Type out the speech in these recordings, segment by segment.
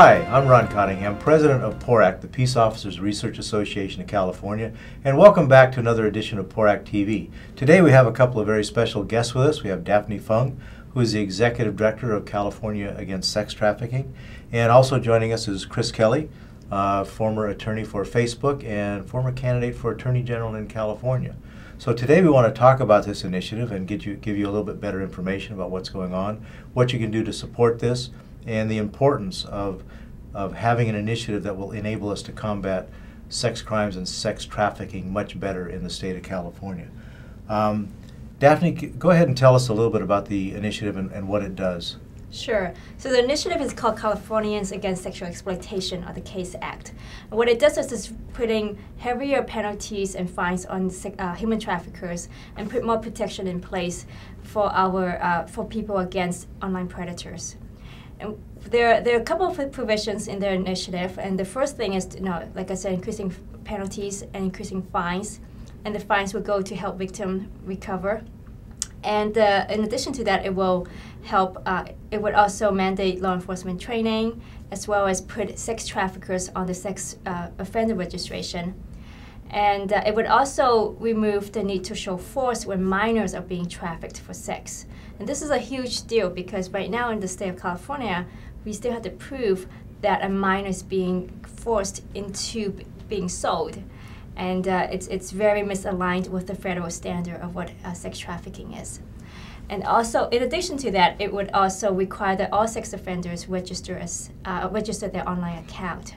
Hi, I'm Ron Cottingham, President of PORAC, the Peace Officers Research Association of California, and welcome back to another edition of PORAC TV. Today we have a couple of very special guests with us. We have Daphne Phung, who is the Executive Director of California Against Sex Trafficking, and also joining us is Chris Kelly, uh, former attorney for Facebook and former candidate for Attorney General in California. So today we want to talk about this initiative and get you, give you a little bit better information about what's going on, what you can do to support this, and the importance of, of having an initiative that will enable us to combat sex crimes and sex trafficking much better in the state of California. Um, Daphne, go ahead and tell us a little bit about the initiative and, and what it does. Sure. So the initiative is called Californians Against Sexual Exploitation, or the CASE Act. And what it does is it's putting heavier penalties and fines on uh, human traffickers and put more protection in place for our uh, for people against online predators. And there, there are a couple of provisions in their initiative, and the first thing is, you know, like I said, increasing penalties and increasing fines, and the fines will go to help victim recover. And uh, in addition to that, it will help. Uh, it would also mandate law enforcement training, as well as put sex traffickers on the sex uh, offender registration. And uh, it would also remove the need to show force when minors are being trafficked for sex. And this is a huge deal because right now in the state of California, we still have to prove that a minor is being forced into being sold. And uh, it's, it's very misaligned with the federal standard of what uh, sex trafficking is. And also, in addition to that, it would also require that all sex offenders register as uh, register their online account.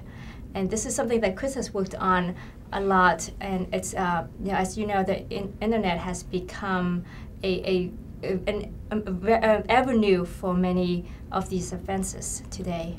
And this is something that Chris has worked on a lot. And it's uh, you know, as you know, the in internet has become a, a an, an avenue for many of these offenses today.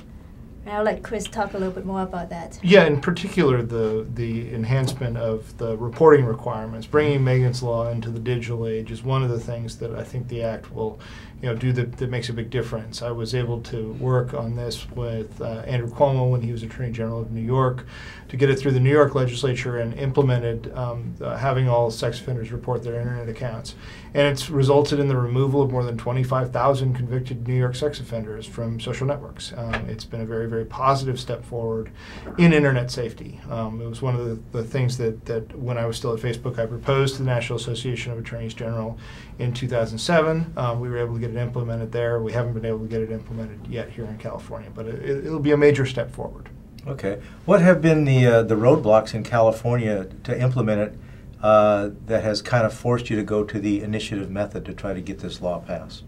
I'll let Chris talk a little bit more about that. Yeah, in particular, the the enhancement of the reporting requirements, bringing Megan's Law into the digital age, is one of the things that I think the act will, you know, do that, that makes a big difference. I was able to work on this with uh, Andrew Cuomo when he was Attorney General of New York to get it through the New York legislature and implemented um, uh, having all sex offenders report their internet accounts. And it's resulted in the removal of more than 25,000 convicted New York sex offenders from social networks. Um, it's been a very, very positive step forward in internet safety. Um, it was one of the, the things that, that when I was still at Facebook, I proposed to the National Association of Attorneys General in 2007. Um, we were able to get it implemented there. We haven't been able to get it implemented yet here in California, but it, it'll be a major step forward. Okay. What have been the uh, the roadblocks in California to implement it uh, that has kind of forced you to go to the initiative method to try to get this law passed?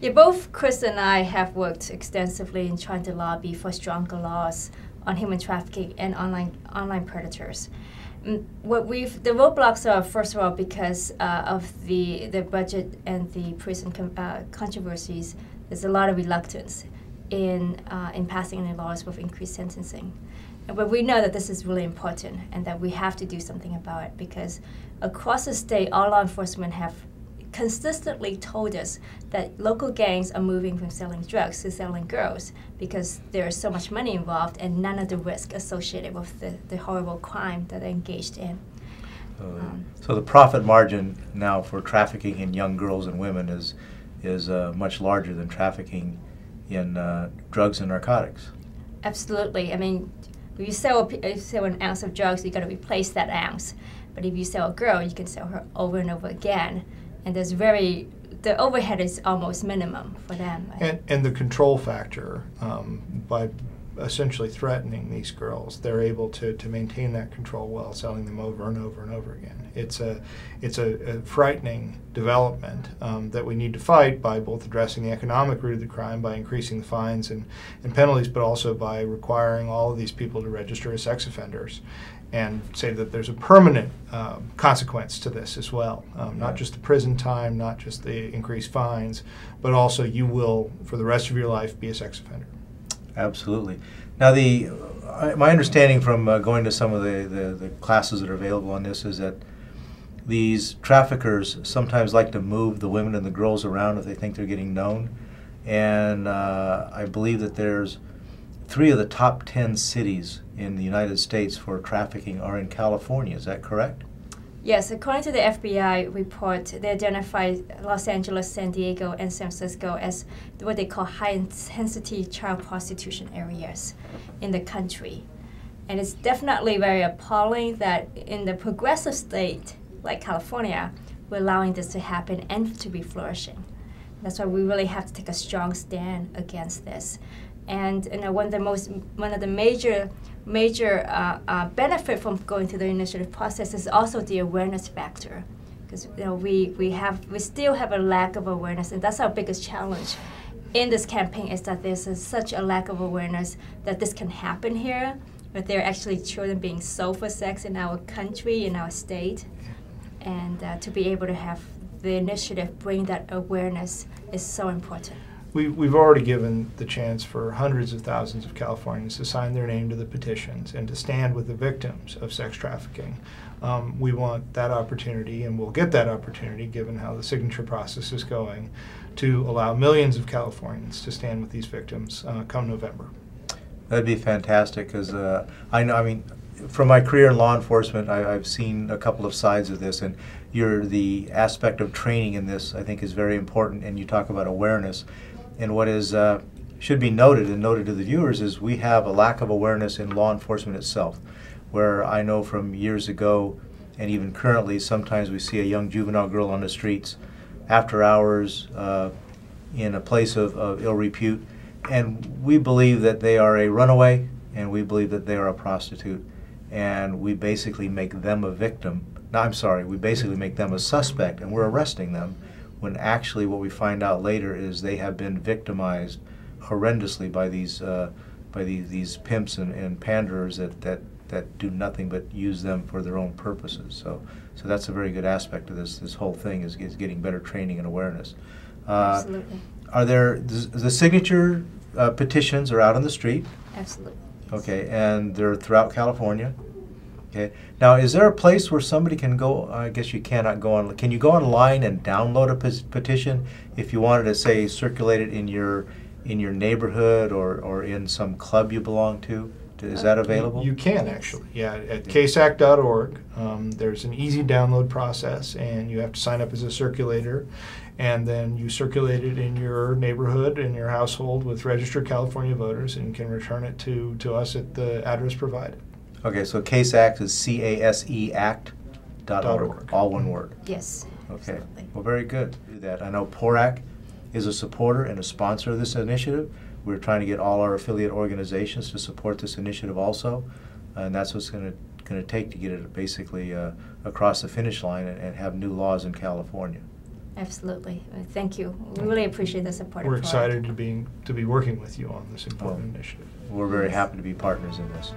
Yeah, both Chris and I have worked extensively in trying to lobby for stronger laws on human trafficking and online online predators. Mm, what we've the roadblocks are first of all because uh, of the the budget and the prison uh, controversies. There's a lot of reluctance in, uh, in passing any laws with increased sentencing. But we know that this is really important and that we have to do something about it because across the state, all law enforcement have consistently told us that local gangs are moving from selling drugs to selling girls because there is so much money involved and none of the risk associated with the, the horrible crime that they're engaged in. um, so the profit margin now for trafficking in young girls and women is is uh, much larger than trafficking in uh, drugs and narcotics. Absolutely. I mean, if you sell, a, if you sell an ounce of drugs, you got to replace that ounce. But if you sell a girl, you can sell her over and over again. And there's very, the overhead is almost minimum for them. And, and the control factor um, by essentially threatening these girls, they're able to, to maintain that control while selling them over and over and over again. It's a it's a, a frightening development um, that we need to fight by both addressing the economic root of the crime by increasing the fines and, and penalties, but also by requiring all of these people to register as sex offenders and say that there's a permanent uh, consequence to this as well. Um, not just the prison time, not just the increased fines, but also you will, for the rest of your life, be a sex offender. Absolutely. Now, the uh, my understanding from uh, going to some of the, the, the, classes that are available on this is that these traffickers sometimes like to move the women and the girls around if they think they're getting known. And uh, I believe that there's three of the top 10 cities in the United States for trafficking are in California. Is that correct? Yes, according to the FBI report, they identify Los Angeles, San Diego, and San Francisco as what they call high intensity child prostitution areas in the country. And it's definitely very appalling that in the progressive state like California, we're allowing this to happen and to be flourishing. That's why we really have to take a strong stand against this. And you know, one of the most, one of the major, major uh, uh, benefit from going through the initiative process is also the awareness factor, because you know we, we have we still have a lack of awareness, and that's our biggest challenge in this campaign is that there's a, such a lack of awareness that this can happen here, that there are actually children being sold for sex in our country, in our state, and uh, to be able to have the initiative bring that awareness is so important. We, we've already given the chance for hundreds of thousands of Californians to sign their name to the petitions and to stand with the victims of sex trafficking. Um, we want that opportunity, and we'll get that opportunity given how the signature process is going, to allow millions of Californians to stand with these victims uh, come November. That'd be fantastic because uh, I know, I mean, from my career in law enforcement, I, have seen a couple of sides of this, and you're the aspect of training in this I think is very important. And you talk about awareness, and what is uh, should be noted and noted to the viewers is we have a lack of awareness in law enforcement itself, where I know from years ago, and even currently, sometimes we see a young juvenile girl on the streets after hours uh, in a place of, of ill repute and we believe that they are a runaway and we believe that they are a prostitute. And we basically make them a victim no i'm sorry we basically make them a suspect and we're arresting them when actually what we find out later is they have been victimized horrendously by these uh, by these, these pimps and, and panderers that, that that do nothing but use them for their own purposes so so that's a very good aspect of this this whole thing is, is getting better training and awareness uh, Absolutely. Are there the, the signature uh, petitions are out on the street? Absolutely. Yes. Okay, and they're throughout California. Okay. Now, is there a place where somebody can go? I guess you cannot go on. Can you go online and download a petition if you wanted to say circulate it in your in your neighborhood or, or in some club you belong to? Is that available? You, you can actually, yeah. At caseact.org, um, there's an easy download process, and you have to sign up as a circulator, and then you circulate it in your neighborhood in your household with registered California voters, and can return it to to us at the address provided. Okay, so Case Act is C A S E Act dot org, org, all one word. Yes. Okay. Absolutely. Well, very good. Do that. I know PORAC is a supporter and a sponsor of this initiative. We're trying to get all our affiliate organizations to support this initiative also, and that's what's going to going to take to get it basically uh, across the finish line and, and, have new laws in California. Absolutely. Thank you. We really appreciate the support. We're excited to be to be working with you on this important oh, initiative. We're very happy to be partners in this.